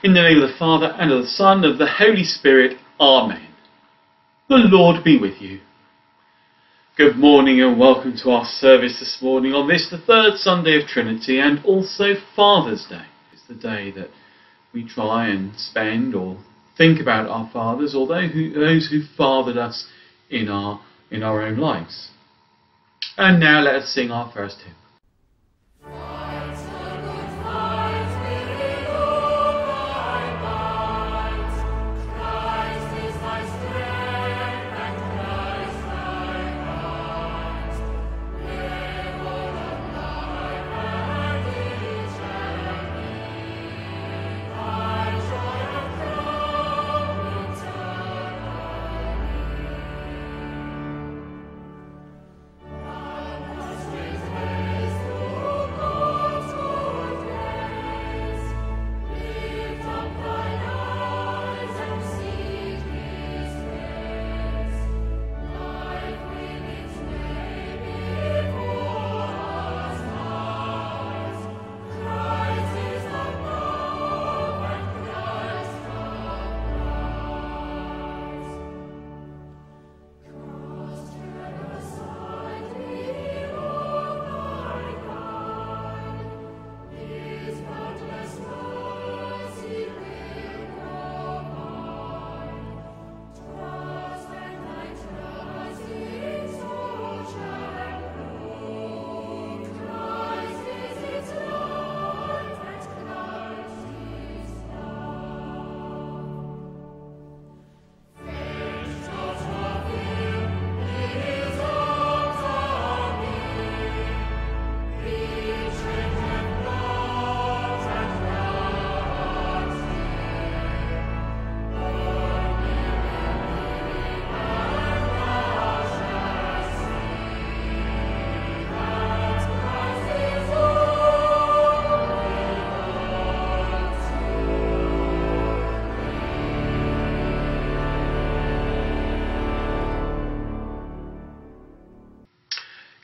In the name of the Father, and of the Son, and of the Holy Spirit. Amen. The Lord be with you. Good morning and welcome to our service this morning on this, the third Sunday of Trinity, and also Father's Day. It's the day that we try and spend or think about our fathers or those who, fathered us in our, in our own lives. And now let us sing our first hymn.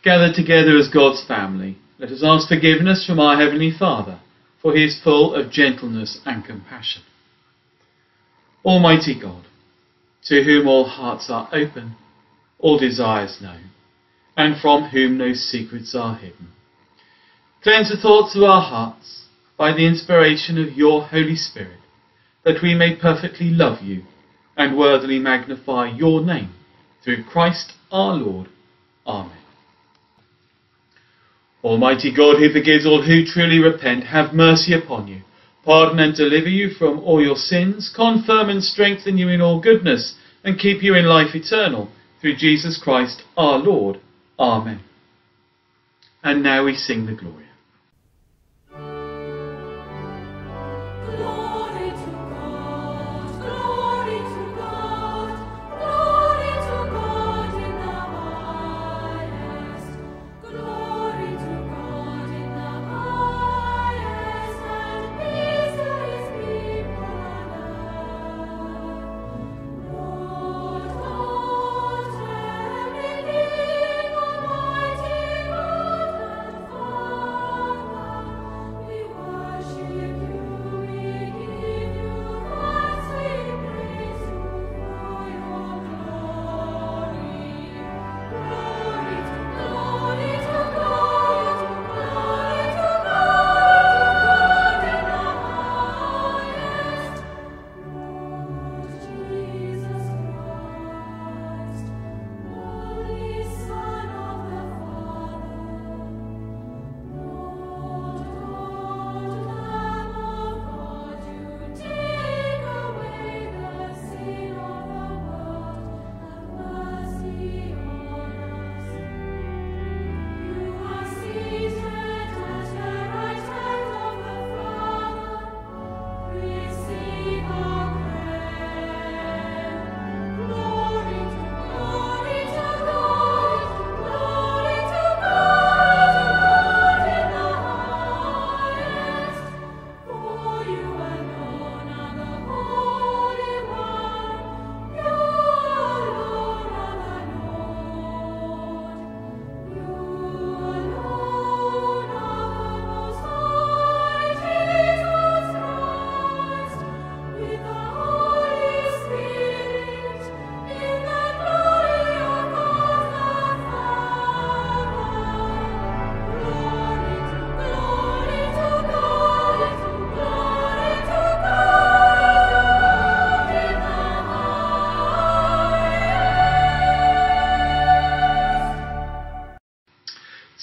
Gathered together as God's family, let us ask forgiveness from our Heavenly Father, for he is full of gentleness and compassion. Almighty God, to whom all hearts are open, all desires known, and from whom no secrets are hidden, cleanse the thoughts of our hearts by the inspiration of your Holy Spirit, that we may perfectly love you and worthily magnify your name, through Christ our Lord. Amen. Almighty God, who forgives all who truly repent, have mercy upon you, pardon and deliver you from all your sins, confirm and strengthen you in all goodness, and keep you in life eternal, through Jesus Christ our Lord. Amen. And now we sing the glory.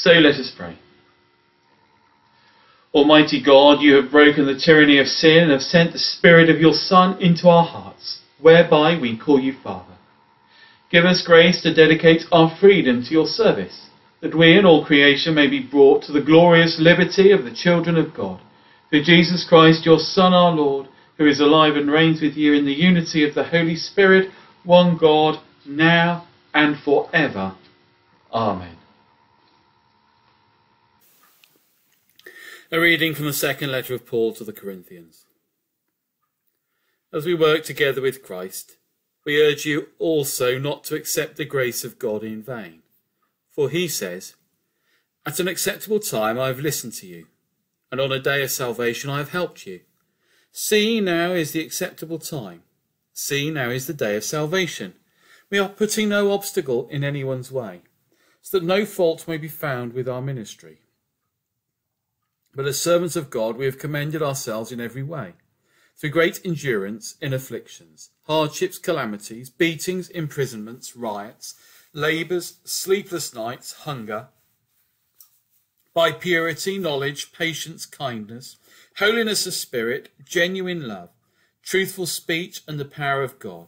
So let us pray. Almighty God, you have broken the tyranny of sin and have sent the Spirit of your Son into our hearts, whereby we call you Father. Give us grace to dedicate our freedom to your service, that we and all creation may be brought to the glorious liberty of the children of God. Through Jesus Christ, your Son, our Lord, who is alive and reigns with you in the unity of the Holy Spirit, one God, now and forever. Amen. A reading from the second letter of Paul to the Corinthians. As we work together with Christ, we urge you also not to accept the grace of God in vain. For he says, At an acceptable time I have listened to you, and on a day of salvation I have helped you. See, now is the acceptable time. See, now is the day of salvation. We are putting no obstacle in anyone's way, so that no fault may be found with our ministry. But as servants of God, we have commended ourselves in every way, through great endurance in afflictions, hardships, calamities, beatings, imprisonments, riots, labours, sleepless nights, hunger, by purity, knowledge, patience, kindness, holiness of spirit, genuine love, truthful speech, and the power of God,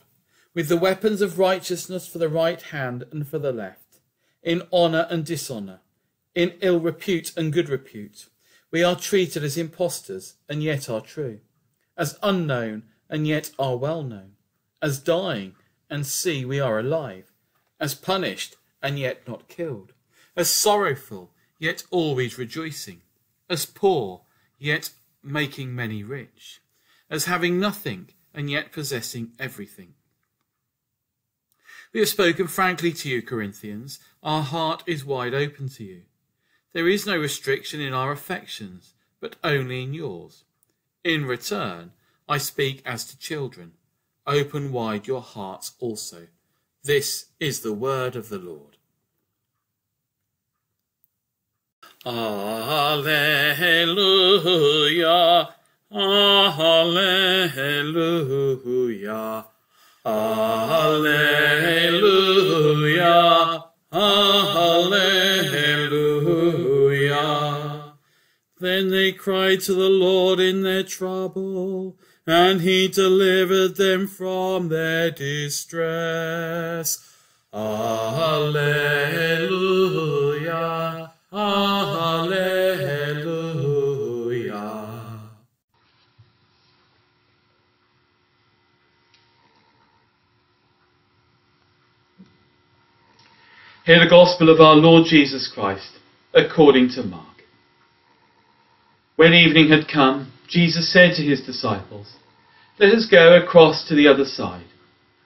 with the weapons of righteousness for the right hand and for the left, in honour and dishonour, in ill repute and good repute we are treated as impostors and yet are true, as unknown and yet are well known, as dying and see we are alive, as punished and yet not killed, as sorrowful yet always rejoicing, as poor yet making many rich, as having nothing and yet possessing everything. We have spoken frankly to you, Corinthians. Our heart is wide open to you. There is no restriction in our affections, but only in yours. In return, I speak as to children. Open wide your hearts also. This is the word of the Lord. Alleluia, Alleluia, Alleluia, Alleluia. Then they cried to the Lord in their trouble, and he delivered them from their distress. Alleluia, Alleluia. Hear the gospel of our Lord Jesus Christ, according to Mark. When evening had come, Jesus said to his disciples, Let us go across to the other side.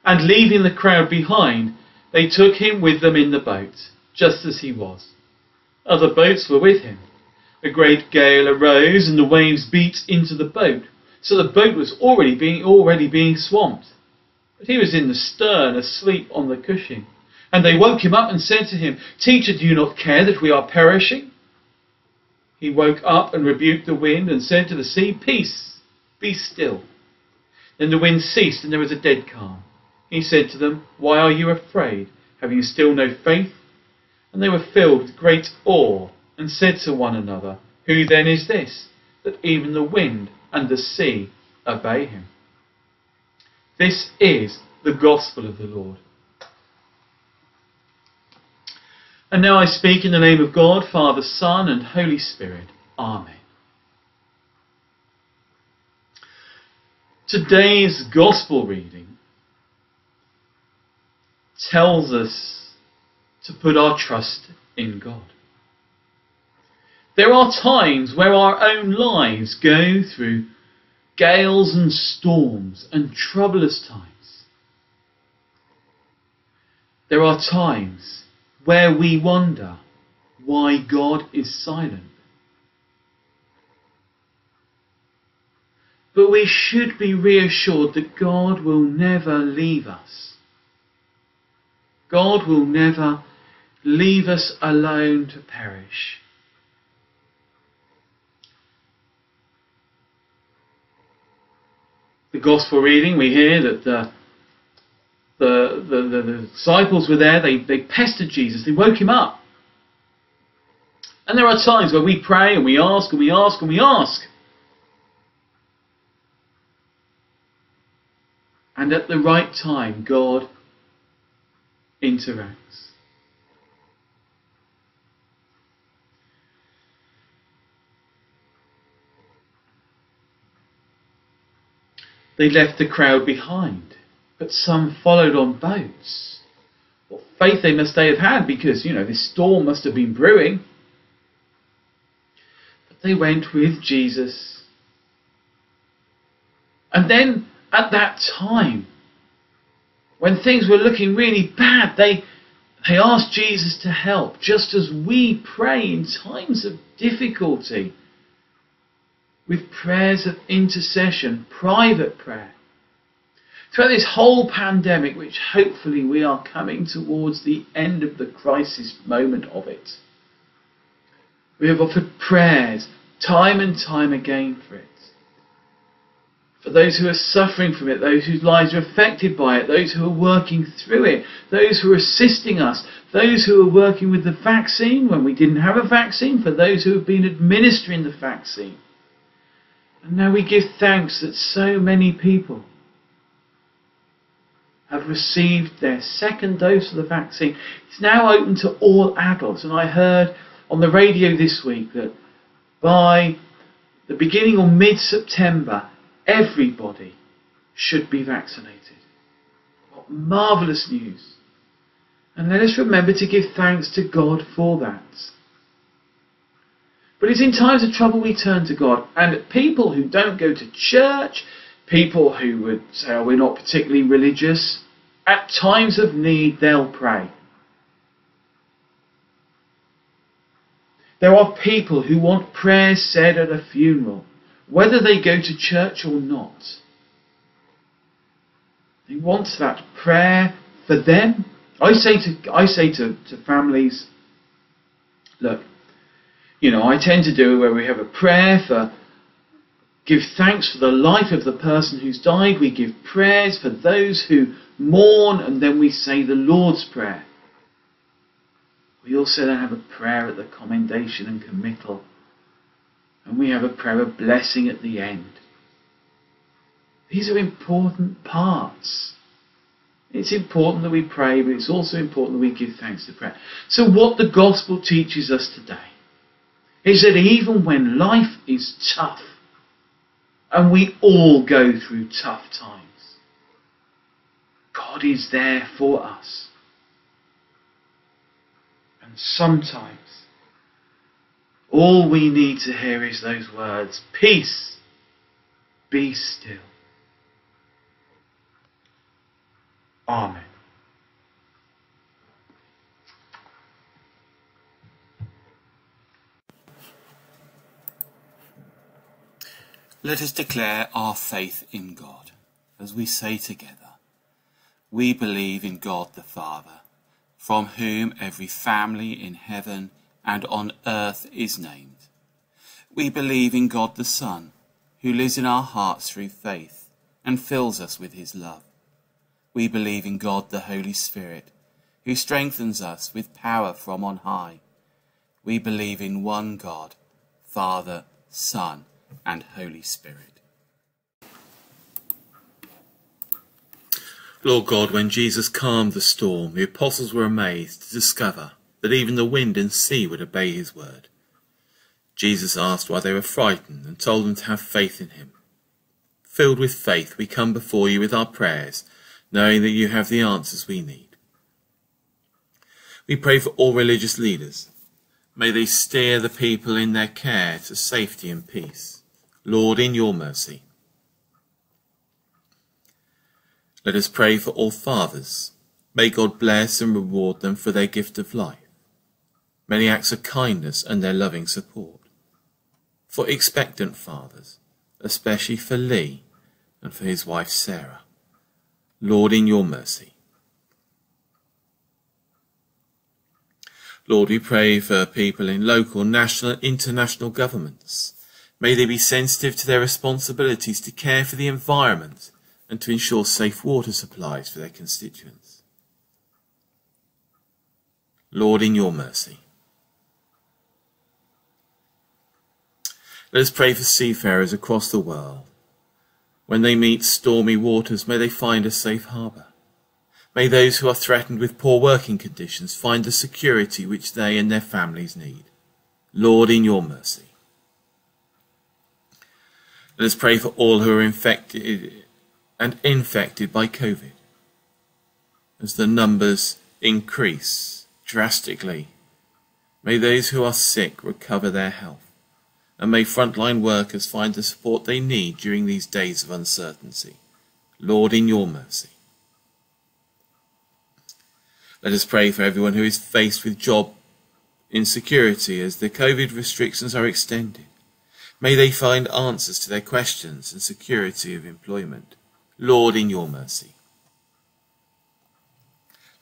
And leaving the crowd behind, they took him with them in the boat, just as he was. Other boats were with him. A great gale arose, and the waves beat into the boat, so the boat was already being, already being swamped. But he was in the stern, asleep on the cushion. And they woke him up and said to him, Teacher, do you not care that we are perishing? He woke up and rebuked the wind and said to the sea, Peace, be still. Then the wind ceased and there was a dead calm. He said to them, Why are you afraid? Have you still no faith? And they were filled with great awe and said to one another, Who then is this, that even the wind and the sea obey him? This is the gospel of the Lord. And now I speak in the name of God, Father, Son, and Holy Spirit. Amen. Today's Gospel reading tells us to put our trust in God. There are times where our own lives go through gales and storms and troublous times. There are times where we wonder why God is silent. But we should be reassured that God will never leave us. God will never leave us alone to perish. The Gospel reading, we hear that the the, the, the, the, disciples were there, they, they pestered Jesus, they woke him up. And there are times where we pray and we ask and we ask and we ask. And at the right time, God interacts. They left the crowd behind, but some followed on boats. What faith they must they have had because, you know, this storm must have been brewing. But they went with Jesus. And then at that time, when things were looking really bad, they, they asked Jesus to help, just as we pray in times of difficulty with prayers of intercession, private prayer. Throughout this whole pandemic, which hopefully we are coming towards the end of the crisis moment of it, we have offered prayers time and time again for it. For those who are suffering from it, those whose lives are affected by it, those who are working through it, those who are assisting us, those who are working with the vaccine when we didn't have a vaccine, for those who have been administering the vaccine and now we give thanks that so many people have received their second dose of the vaccine. It's now open to all adults, and I heard on the radio this week that by the beginning or mid September, everybody should be vaccinated. What marvellous news! And let us remember to give thanks to God for that. But it's in times of trouble we turn to God. And people who don't go to church, people who would say, oh, we're not particularly religious, at times of need, they'll pray. There are people who want prayers said at a funeral, whether they go to church or not. They want that prayer for them. I say to I say to, to families, look, you know, I tend to do it where we have a prayer for give thanks for the life of the person who's died. We give prayers for those who mourn, and then we say the Lord's Prayer. We also then have a prayer at the commendation and committal. And we have a prayer of blessing at the end. These are important parts. It's important that we pray, but it's also important that we give thanks to prayer. So, what the gospel teaches us today is that even when life is tough, and we all go through tough times, God is there for us. And sometimes all we need to hear is those words Peace, be still. Amen. Let us declare our faith in God as we say together, We believe in God the Father, from whom every family in heaven and on earth is named. We believe in God the Son, who lives in our hearts through faith and fills us with his love. We believe in God the Holy Spirit, who strengthens us with power from on high. We believe in one God, Father, Son, and Holy Spirit. Lord God, when Jesus calmed the storm, the apostles were amazed to discover that even the wind and sea would obey his word. Jesus asked why they were frightened and told them to have faith in him. Filled with faith, we come before you with our prayers, knowing that you have the answers we need. We pray for all religious leaders. May they steer the people in their care to safety and peace. Lord, in your mercy. Let us pray for all fathers. May God bless and reward them for their gift of life, many acts of kindness and their loving support. For expectant fathers, especially for Lee and for his wife Sarah. Lord, in your mercy. Lord, we pray for people in local, national international governments May they be sensitive to their responsibilities to care for the environment and to ensure safe water supplies for their constituents. Lord, in your mercy. Let us pray for seafarers across the world. When they meet stormy waters, may they find a safe harbour. May those who are threatened with poor working conditions find the security which they and their families need. Lord, in your mercy. Let us pray for all who are infected and infected by COVID. As the numbers increase drastically, may those who are sick recover their health and may frontline workers find the support they need during these days of uncertainty. Lord, in your mercy. Let us pray for everyone who is faced with job insecurity as the COVID restrictions are extended. May they find answers to their questions and security of employment. Lord, in your mercy.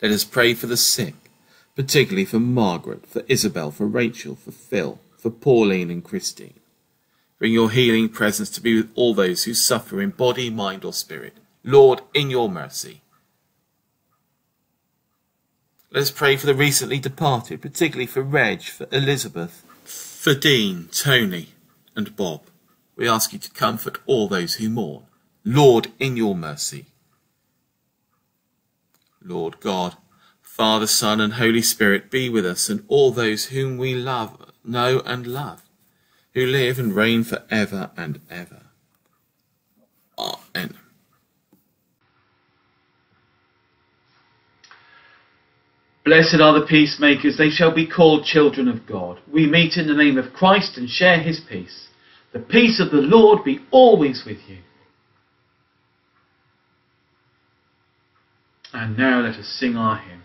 Let us pray for the sick, particularly for Margaret, for Isabel, for Rachel, for Phil, for Pauline and Christine. Bring your healing presence to be with all those who suffer in body, mind, or spirit. Lord, in your mercy. Let us pray for the recently departed, particularly for Reg, for Elizabeth, for Dean, Tony, and Bob. We ask you to comfort all those who mourn. Lord, in your mercy. Lord God, Father, Son, and Holy Spirit, be with us and all those whom we love know and love, who live and reign for ever and ever. Amen. Blessed are the peacemakers, they shall be called children of God. We meet in the name of Christ and share his peace. The peace of the Lord be always with you. And now let us sing our hymn.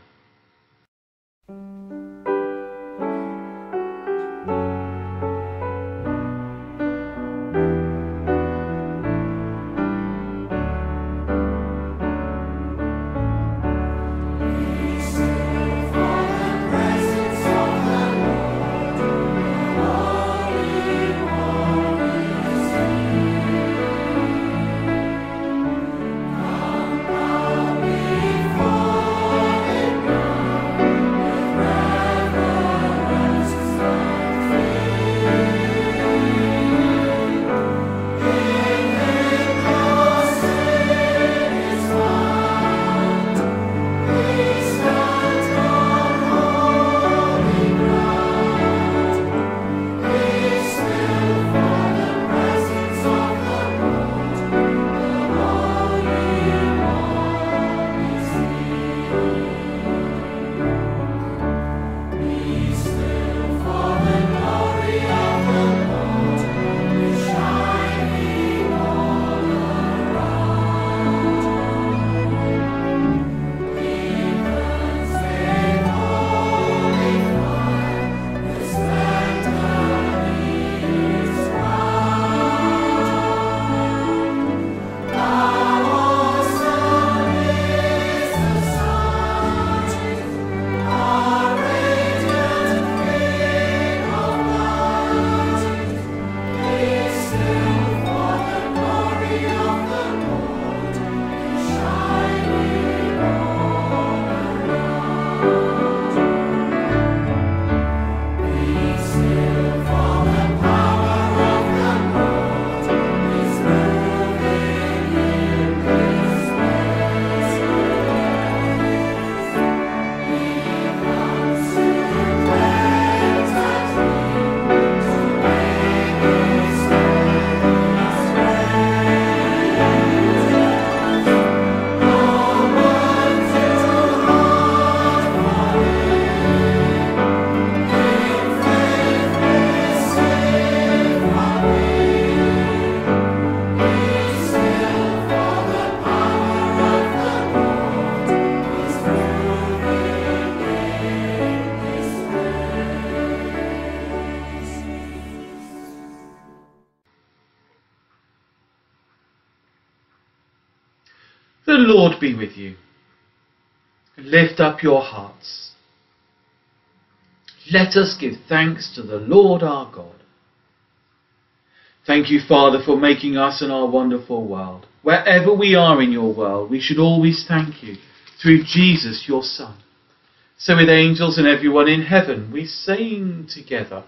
Up your hearts. Let us give thanks to the Lord our God. Thank you, Father, for making us and our wonderful world. Wherever we are in your world, we should always thank you through Jesus, your Son. So, with angels and everyone in heaven, we sing together.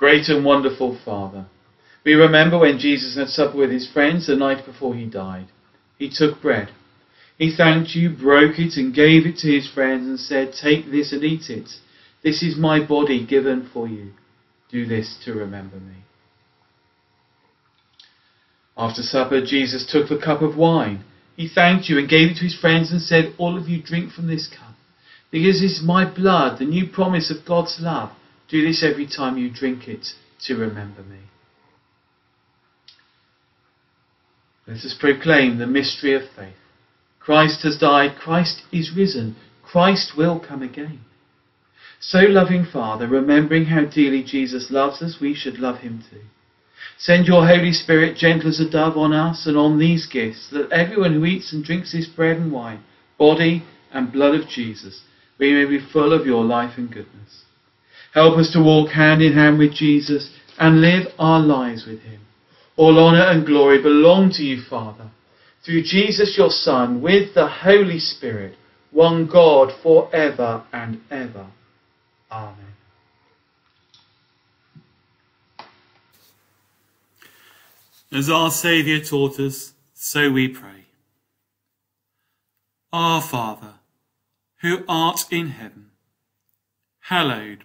Great and wonderful Father, we remember when Jesus had supper with his friends the night before he died. He took bread. He thanked you, broke it, and gave it to his friends and said, Take this and eat it. This is my body given for you. Do this to remember me. After supper, Jesus took the cup of wine. He thanked you and gave it to his friends and said, All of you drink from this cup, because it is my blood, the new promise of God's love. Do this every time you drink it to remember me. Let us proclaim the mystery of faith. Christ has died, Christ is risen, Christ will come again. So, loving Father, remembering how dearly Jesus loves us, we should love him too. Send your Holy Spirit, gentle as a dove, on us and on these gifts, that everyone who eats and drinks this bread and wine, body and blood of Jesus, we may be full of your life and goodness. Help us to walk hand in hand with Jesus and live our lives with him. All honour and glory belong to you, Father, through Jesus your Son, with the Holy Spirit, one God for ever and ever. Amen. As our Saviour taught us, so we pray. Our Father, who art in heaven, hallowed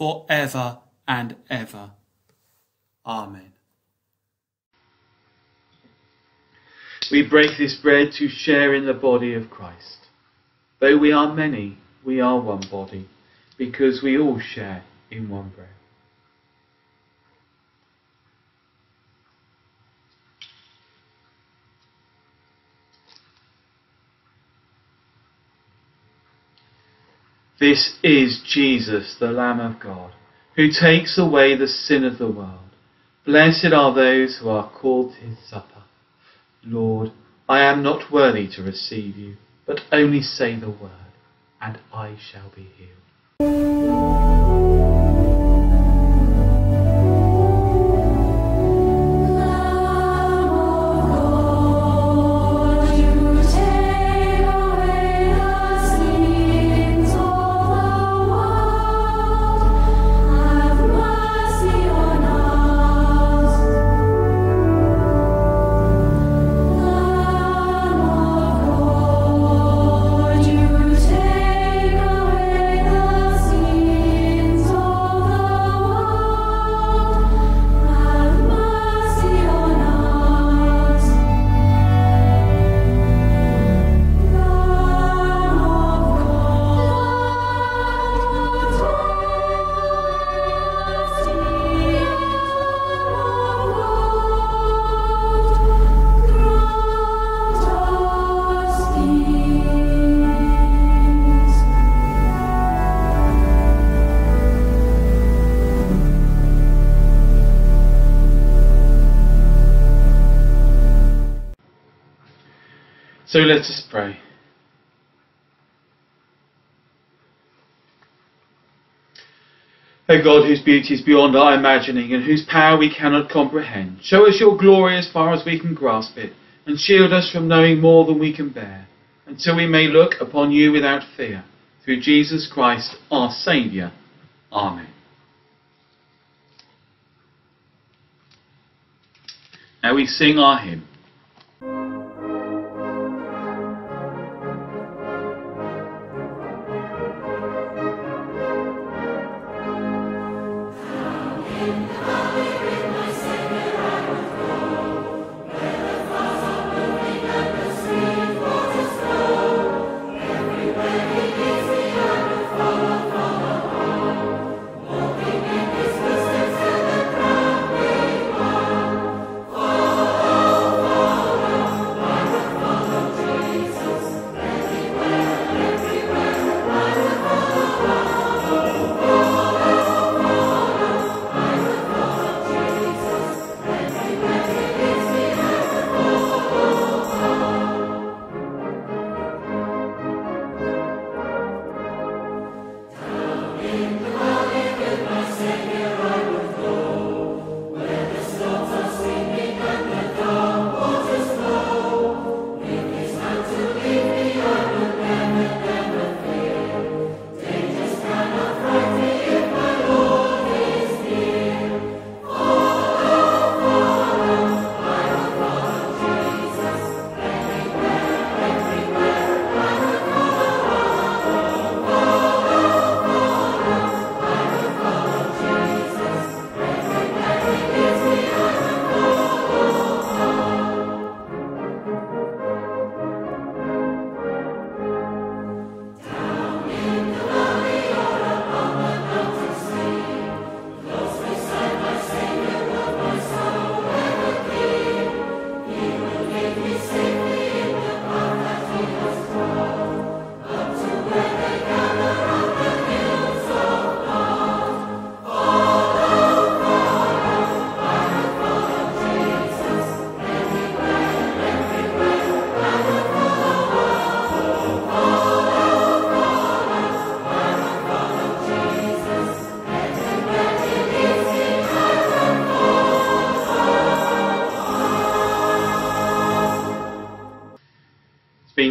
for ever and ever. Amen. We break this bread to share in the body of Christ. Though we are many, we are one body, because we all share in one bread. This is Jesus, the Lamb of God, who takes away the sin of the world. Blessed are those who are called to his supper. Lord, I am not worthy to receive you, but only say the word, and I shall be healed. So let us pray. O God, whose beauty is beyond our imagining and whose power we cannot comprehend, show us your glory as far as we can grasp it, and shield us from knowing more than we can bear, until we may look upon you without fear. Through Jesus Christ, our Saviour. Amen. Now we sing our hymn.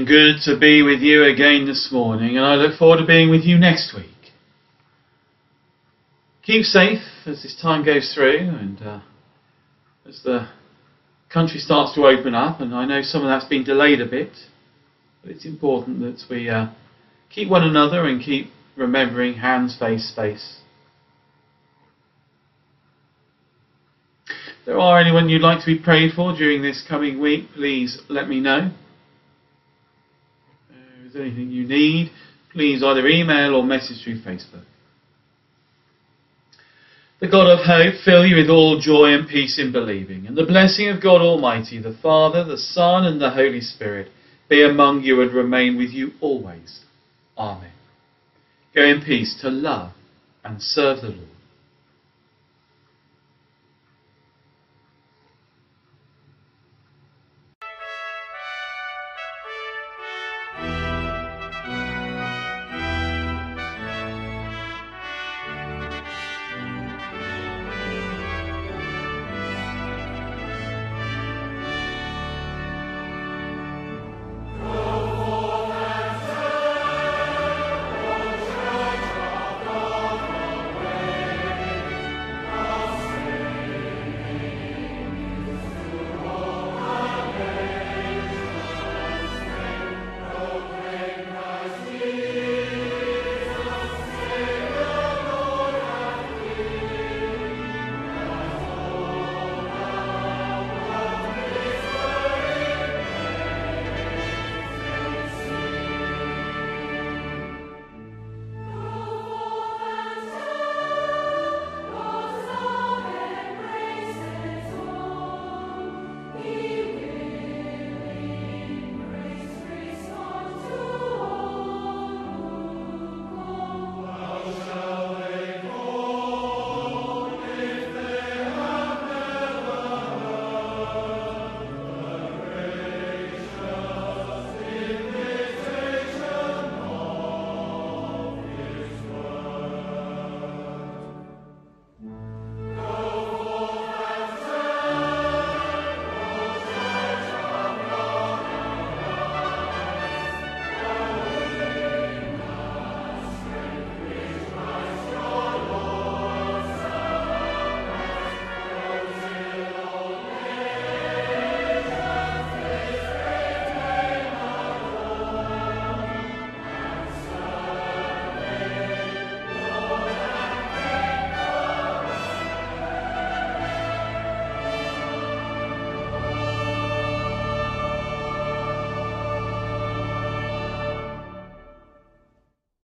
Good to be with you again this morning, and I look forward to being with you next week. Keep safe as this time goes through and uh, as the country starts to open up, and I know some of that's been delayed a bit, but it's important that we uh, keep one another and keep remembering hands, face, space. If there are anyone you'd like to be prayed for during this coming week, please let me know. There's anything you need, please either email or message through Facebook. The God of hope fill you with all joy and peace in believing, and the blessing of God Almighty, the Father, the Son, and the Holy Spirit be among you and remain with you always. Amen. Go in peace to love and serve the Lord.